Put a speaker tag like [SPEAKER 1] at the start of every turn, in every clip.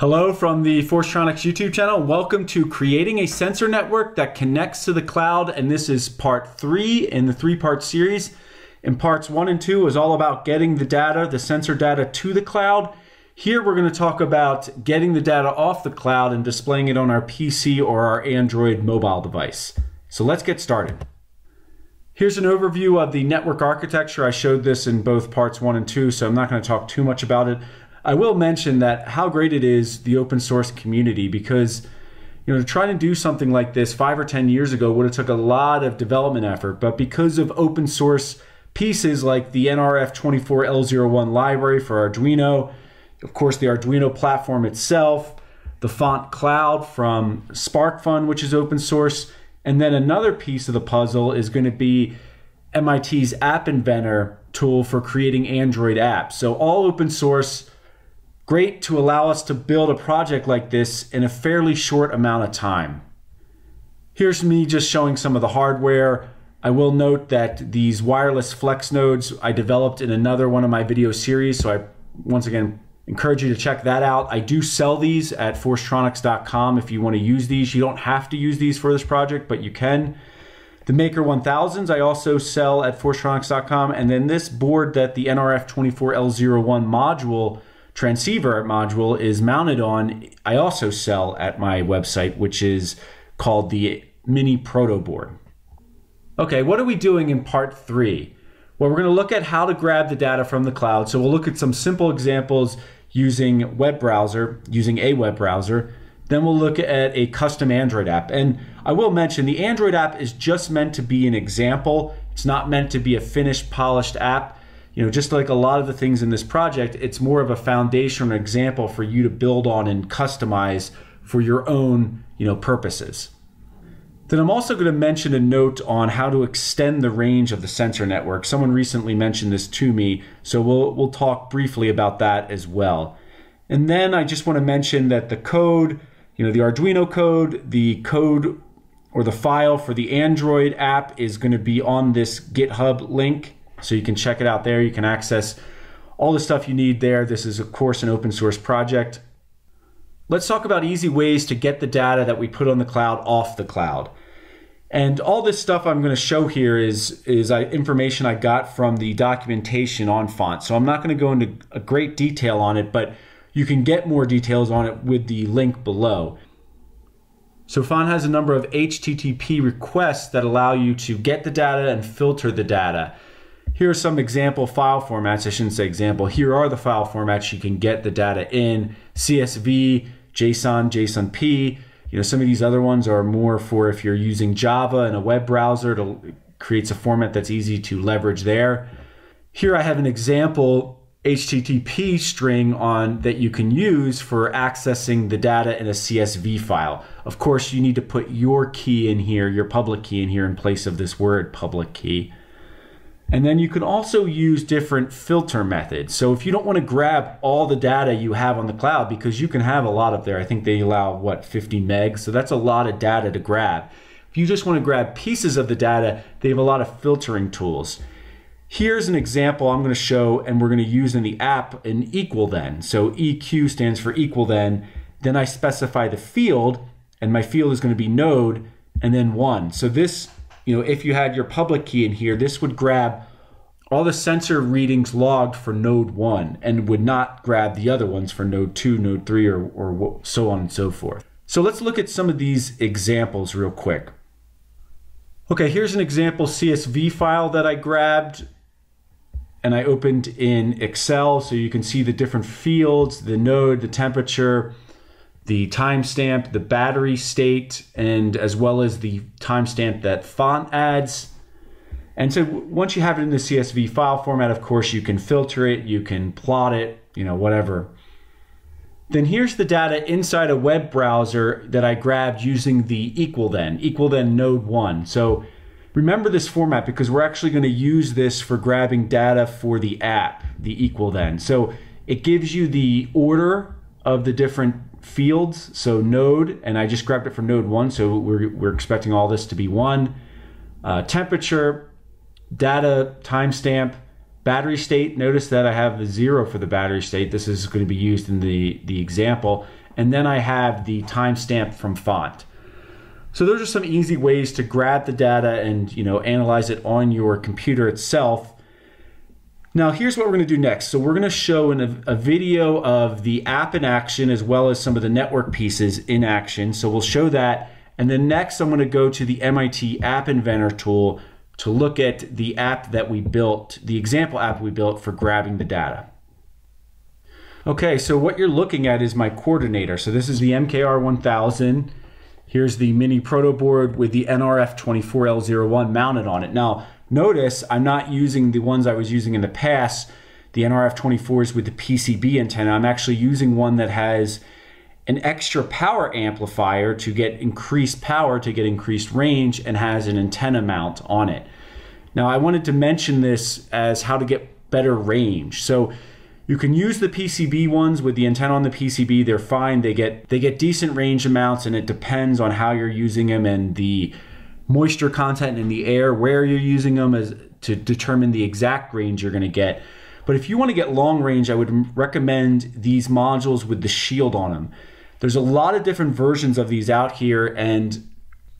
[SPEAKER 1] Hello from the Forcetronics YouTube channel. Welcome to creating a sensor network that connects to the cloud. And this is part three in the three part series. In parts one and two is all about getting the data, the sensor data to the cloud. Here we're going to talk about getting the data off the cloud and displaying it on our PC or our Android mobile device. So let's get started. Here's an overview of the network architecture. I showed this in both parts one and two, so I'm not going to talk too much about it. I will mention that how great it is the open source community because you know trying to do something like this five or ten years ago would have took a lot of development effort, but because of open source pieces like the NRF24L01 library for Arduino, of course the Arduino platform itself, the Phant cloud from SparkFun, which is open source, and then another piece of the puzzle is going to be MIT's App Inventor tool for creating Android apps. So all open source Great to allow us to build a project like this in a fairly short amount of time. Here's me just showing some of the hardware. I will note that these wireless flex nodes I developed in another one of my video series, so I once again encourage you to check that out. I do sell these at forcetronics.com if you want to use these. You don't have to use these for this project, but you can. The MKR 1000s I also sell at forcetronics.com, and then this board that the NRF24L01 module transceiver module is mounted on, I also sell at my website, which is called the Mini Proto Board. Okay, what are we doing in part three? Well, we're going to look at how to grab the data from the cloud. So we'll look at some simple examples using web browser, using a web browser. Then we'll look at a custom Android app. And I will mention the Android app is just meant to be an example. It's not meant to be a finished, polished app you know, just like a lot of the things in this project, it's more of a foundation or example for you to build on and customize for your own, you know, purposes. Then I'm also going to mention a note on how to extend the range of the sensor network. Someone recently mentioned this to me, so we'll we'll talk briefly about that as well. And then I just want to mention that the code, you know, the Arduino code, the code or the file for the Android app is going to be on this GitHub link so you can check it out there. You can access all the stuff you need there. This is, of course, an open source project. Let's talk about easy ways to get the data that we put on the cloud off the cloud. And all this stuff I'm going to show here is, is uh, information I got from the documentation on Phant. So I'm not going to go into a great detail on it, but you can get more details on it with the link below. So Phant has a number of HTTP requests that allow you to get the data and filter the data. Here are some example file formats. I shouldn't say example. Here are the file formats you can get the data in CSV, JSON, JSONP. You know, some of these other ones are more for if you're using Java in a web browser to creates a format that's easy to leverage there. Here I have an example HTTP string on that you can use for accessing the data in a CSV file. Of course, you need to put your key in here, your public key in here in place of this word public key. And then you can also use different filter methods. So if you don't want to grab all the data you have on the cloud, because you can have a lot up there, I think they allow what 50 megs, so that's a lot of data to grab. If you just want to grab pieces of the data, they have a lot of filtering tools. Here's an example I'm going to show, and we're going to use in the app an equal then. So EQ stands for equal then. Then I specify the field, and my field is going to be node, and then one. So this you know, if you had your public key in here, this would grab all the sensor readings logged for node 1 and would not grab the other ones for node 2, node 3, or, or so on and so forth. So let's look at some of these examples real quick. Okay, here's an example CSV file that I grabbed and I opened in Excel so you can see the different fields, the node, the temperature, the timestamp, the battery state, and as well as the timestamp that Phant adds. And so once you have it in the CSV file format, of course, you can filter it, you can plot it, you know, whatever. Then here's the data inside a web browser that I grabbed using the equal then, equal then node one. So remember this format because we're actually going to use this for grabbing data for the app, the equal then. So it gives you the order of the different fields. So node, and I just grabbed it from node one. So we're, we're expecting all this to be one. Uh, temperature, data, timestamp, battery state. Notice that I have a zero for the battery state. This is going to be used in the, the example. and then I have the timestamp from Phant. So those are some easy ways to grab the data and you know analyze it on your computer itself. Now here's what we're going to do next. So we're going to show an, a video of the app in action as well as some of the network pieces in action. So we'll show that. And then next I'm going to go to the MIT App Inventor tool to look at the app that we built, the example app we built for grabbing the data. Okay, so what you're looking at is my coordinator. So this is the MKR 1000. Here's the mini proto board with the NRF24L01 mounted on it. Now, notice I'm not using the ones I was using in the past, the NRF24s with the PCB antenna. I'm actually using one that has an extra power amplifier to get increased power, to get increased range, and has an antenna mount on it. Now, I wanted to mention this as how to get better range. So you can use the PCB ones with the antenna on the PCB. They're fine. They get they get decent range amounts, and it depends on how you're using them and the moisture content in the air, where you're using them, as to determine the exact range you're going to get. But if you want to get long range, I would recommend these modules with the shield on them. There's a lot of different versions of these out here, and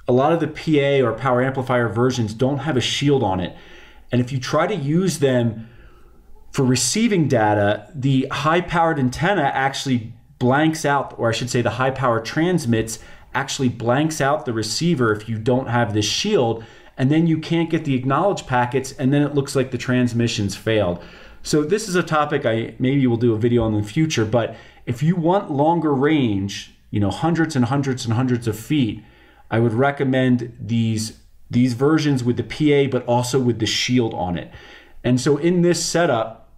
[SPEAKER 1] a lot of the PA or power amplifier versions don't have a shield on it. And if you try to use them for receiving data, the high powered antenna actually blanks out, or I should say, the high power transmits actually blanks out the receiver if you don't have this shield, and then you can't get the acknowledge packets, and then it looks like the transmissions failed. So this is a topic I maybe will do a video on in the future, but if you want longer range, you know, hundreds and hundreds and hundreds of feet, I would recommend these these versions with the PA, but also with the shield on it. And so in this setup,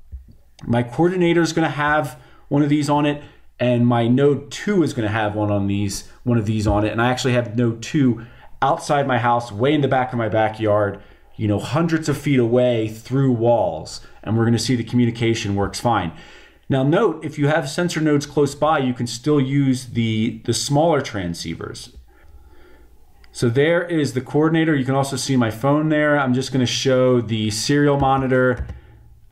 [SPEAKER 1] my coordinator is going to have one of these on it, and my Node 2 is going to have one on these, one of these on it. And I actually have Node 2 outside my house, way in the back of my backyard, you know, hundreds of feet away through walls. And we're going to see the communication works fine. Now note, if you have sensor nodes close by, you can still use the, the smaller transceivers. So there is the coordinator. You can also see my phone there. I'm just going to show the serial monitor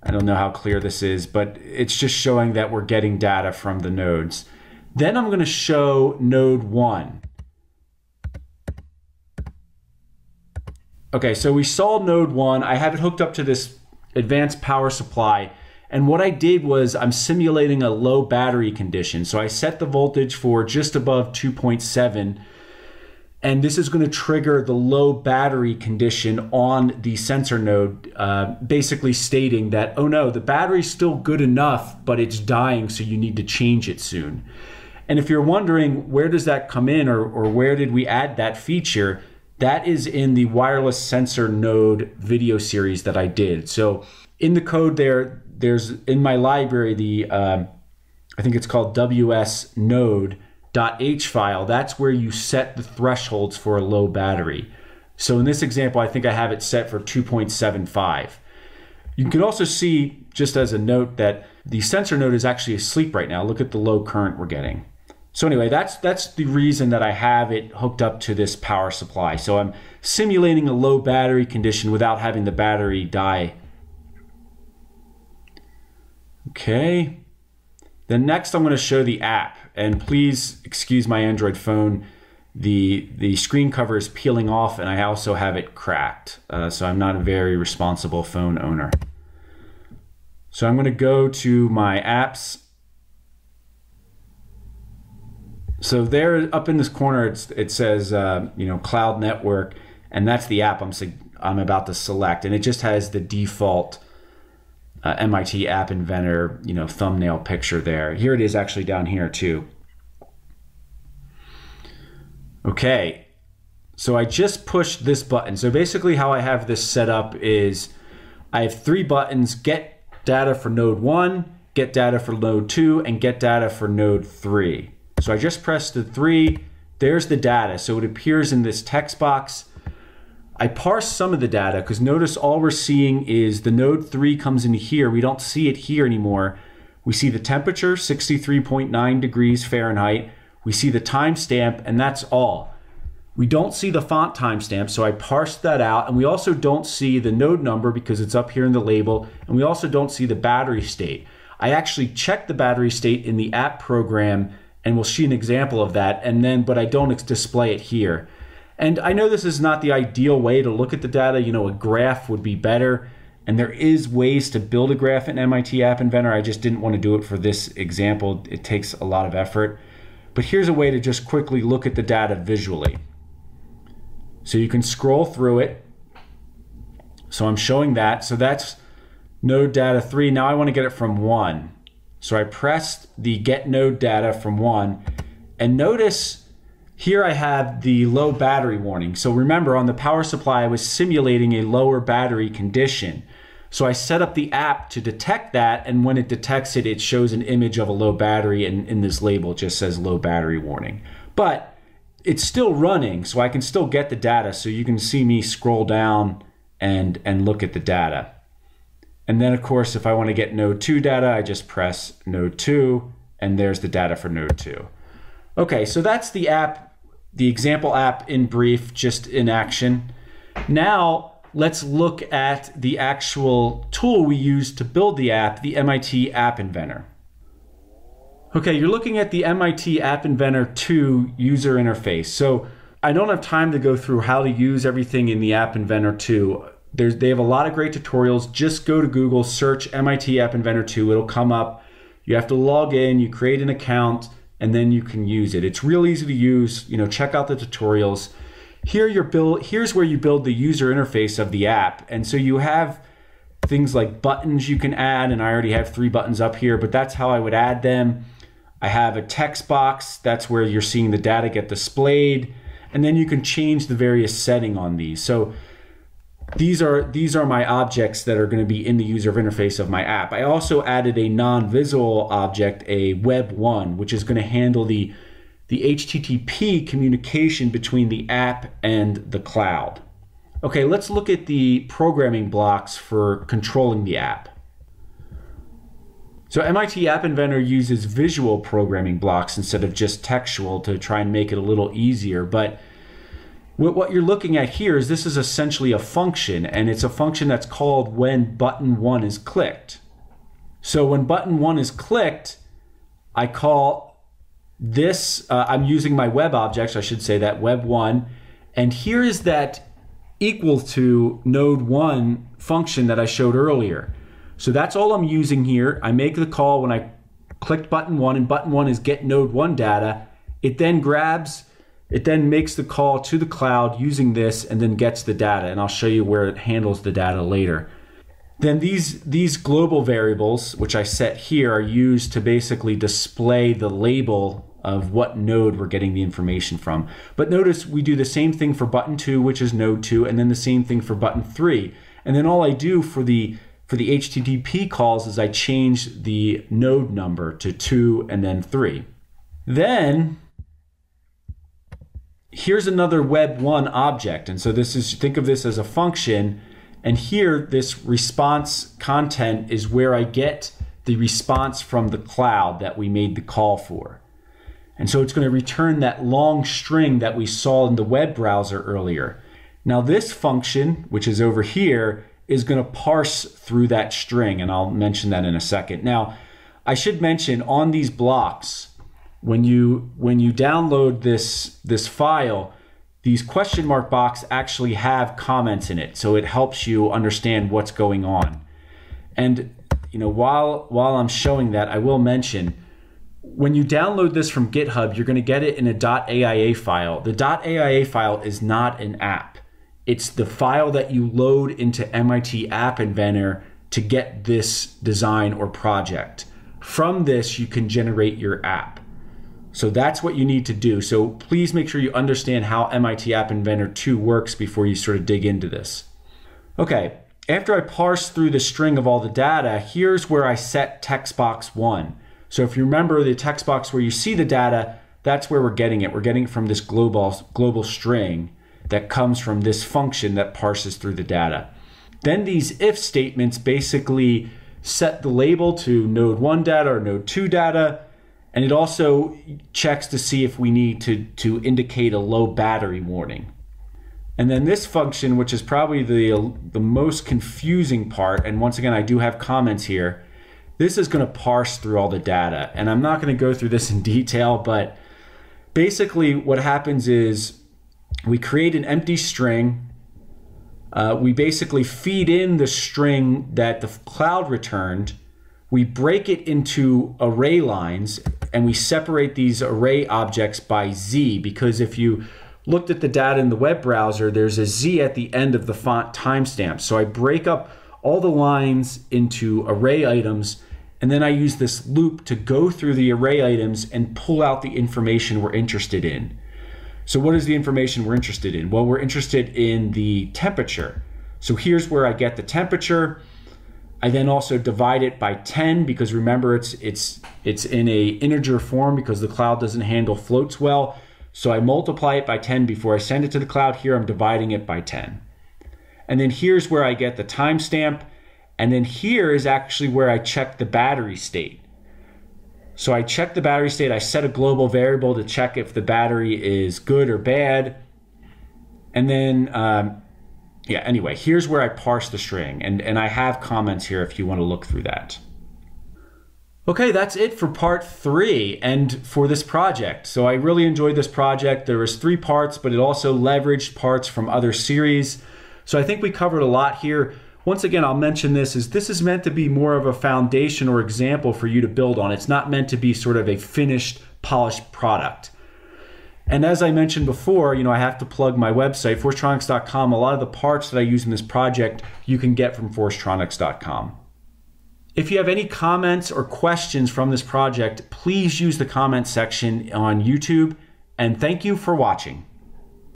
[SPEAKER 1] I don't know how clear this is, but it's just showing that we're getting data from the nodes. Then I'm going to show node 1. Okay, so we saw node 1. I have it hooked up to this advanced power supply. And what I did was I'm simulating a low battery condition. So I set the voltage for just above 2.7 and this is going to trigger the low battery condition on the sensor node, uh, basically stating that, oh no, the battery's still good enough, but it's dying, so you need to change it soon. And if you're wondering where does that come in or, or where did we add that feature, that is in the wireless sensor node video series that I did. So in the code there, there's in my library the, uh, I think it's called WS node .h file, that's where you set the thresholds for a low battery. So in this example, I think I have it set for 2.75. You can also see, just as a note, that the sensor node is actually asleep right now. Look at the low current we're getting. So anyway, that's that's the reason that I have it hooked up to this power supply. So I'm simulating a low battery condition without having the battery die. Okay. Then next I'm going to show the app. And please excuse my Android phone. The, the screen cover is peeling off and I also have it cracked. Uh, so I'm not a very responsible phone owner. So I'm going to go to my apps. So there up in this corner, it says, uh, you know, cloud network, and that's the app I'm, I'm about to select. And it just has the default uh, MIT App Inventor, you know, thumbnail picture there. Here it is actually down here too. Okay, so I just pushed this button. So basically how I have this set up is I have three buttons, get data for node one, get data for node two, and get data for node three. So I just pressed the three, there's the data. So it appears in this text box I parse some of the data because notice all we're seeing is the node 3 comes in here. We don't see it here anymore. We see the temperature, 63.9 degrees Fahrenheit. We see the timestamp, and that's all. We don't see the Phant timestamp, so I parsed that out. And we also don't see the node number because it's up here in the label. And we also don't see the battery state. I actually checked the battery state in the app program and we'll see an example of that. And then, but I don't display it here. And I know this is not the ideal way to look at the data. You know, a graph would be better. And there is ways to build a graph in MIT App Inventor. I just didn't want to do it for this example. It takes a lot of effort. But here's a way to just quickly look at the data visually. So you can scroll through it. So I'm showing that. So that's node data 3. Now I want to get it from 1. So I pressed the get node data from 1. And notice here I have the low battery warning. So remember on the power supply I was simulating a lower battery condition. So I set up the app to detect that, and when it detects it, it shows an image of a low battery, and in this label just says low battery warning. But it's still running, so I can still get the data. So you can see me scroll down and and look at the data. And then of course, if I want to get node 2 data, I just press node 2, and there's the data for node 2. Okay, so that's the app, the example app in brief, just in action. Now let's look at the actual tool we use to build the app, the MIT App Inventor. Okay, you're looking at the MIT App Inventor 2 user interface. So I don't have time to go through how to use everything in the App Inventor 2. There's, they have a lot of great tutorials. Just go to Google, search MIT App Inventor 2. It'll come up. You have to log in, you create an account, and then you can use it. It's real easy to use. You know, check out the tutorials. Here you're build here's where you build the user interface of the app. And so you have things like buttons you can add and I already have 3 buttons up here, but that's how I would add them. I have a text box, that's where you're seeing the data get displayed, and then you can change the various setting on these. So these are these are my objects that are going to be in the user interface of my app. I also added a non-visual object, a web one, which is going to handle the the HTTP communication between the app and the cloud. Okay, let's look at the programming blocks for controlling the app. So MIT App Inventor uses visual programming blocks instead of just textual to try and make it a little easier. But what you're looking at here is this is essentially a function, and it's a function that's called when button one is clicked. So when button one is clicked, I call this, uh, I'm using my web objects, I should say that web one, and here is that equal to node one function that I showed earlier. So that's all I'm using here. I make the call when I clicked button one and button one is get node one data. It then grabs, it then makes the call to the cloud using this and then gets the data. And I'll show you where it handles the data later. Then these, these global variables, which I set here, are used to basically display the label of what node we're getting the information from. But notice we do the same thing for button 2, which is node 2, and then the same thing for button 3. And then all I do for the for the HTTP calls is I change the node number to 2 and then 3. Then here's another web 1 object. And so this is think of this as a function and here this response content is where I get the response from the cloud that we made the call for. And so it's going to return that long string that we saw in the web browser earlier. Now this function, which is over here, is going to parse through that string, and I'll mention that in a second. Now, I should mention on these blocks, when you when you download this this file, these question mark box actually have comments in it, so it helps you understand what's going on. And you know, while while I'm showing that, I will mention when you download this from GitHub, you're going to get it in a .aia file. The .aia file is not an app. It's the file that you load into MIT App Inventor to get this design or project. From this, you can generate your app. So that's what you need to do. So please make sure you understand how MIT App Inventor 2 works before you sort of dig into this. Okay, after I parse through the string of all the data, here's where I set text box 1. So if you remember the text box where you see the data, that's where we're getting it. We're getting it from this global, global string that comes from this function that parses through the data. Then these if statements basically set the label to node 1 data or node 2 data, and it also checks to see if we need to, to indicate a low battery warning. And then this function, which is probably the, the most confusing part, and once again, I do have comments here, this is going to parse through all the data. And I'm not going to go through this in detail, but basically what happens is we create an empty string. Uh, we basically feed in the string that the cloud returned. We break it into array lines and we separate these array objects by Z because if you looked at the data in the web browser, there's a Z at the end of the Phant timestamp. So I break up all the lines into array items, and then I use this loop to go through the array items and pull out the information we're interested in. So, what is the information we're interested in? Well, we're interested in the temperature. So, here's where I get the temperature. I then also divide it by 10 because remember it's it's it's in a integer form because the cloud doesn't handle floats well. So I multiply it by 10 before I send it to the cloud. Here I'm dividing it by 10. And then here's where I get the timestamp. And then here is actually where I check the battery state. So I check the battery state. I set a global variable to check if the battery is good or bad. And then, um, yeah, anyway, here's where I parse the string. And, and I have comments here if you want to look through that. Okay, that's it for part three and for this project. So I really enjoyed this project. There was three parts, but it also leveraged parts from other series. So I think we covered a lot here. Once again, I'll mention this is this is meant to be more of a foundation or example for you to build on. It's not meant to be sort of a finished, polished product. And as I mentioned before, you know, I have to plug my website, forcetronics.com. A lot of the parts that I use in this project you can get from forcetronics.com. If you have any comments or questions from this project, please use the comment section on YouTube. And thank you for watching.